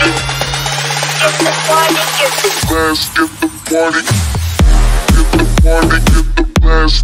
Get the party, get the party. Get the party, get the blast.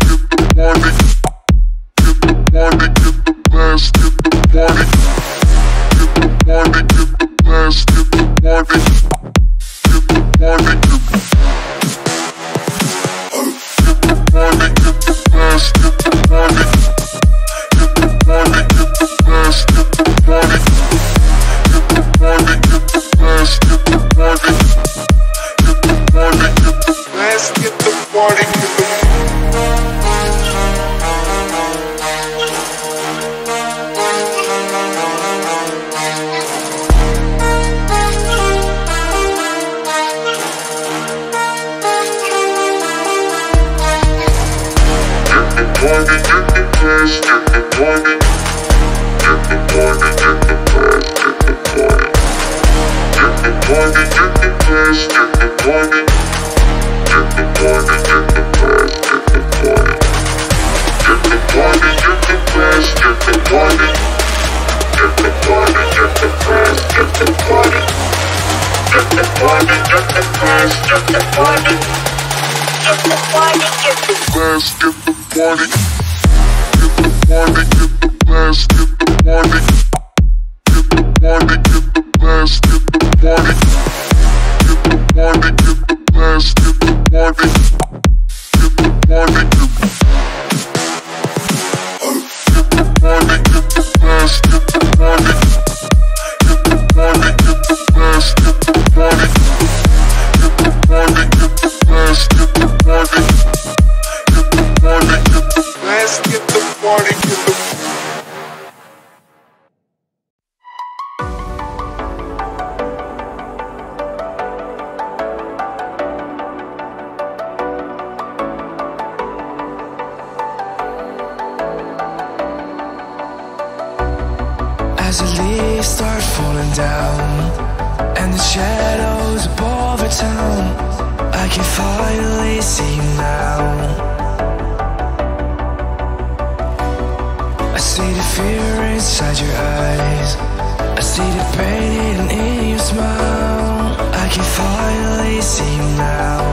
morning. down And the shadows above our town I can finally see now. I see the fear inside your eyes. I see the pain in your smile. I can finally see now.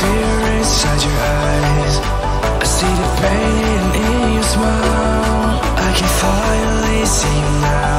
fear inside your eyes. I see the pain in your smile. I can finally see you now.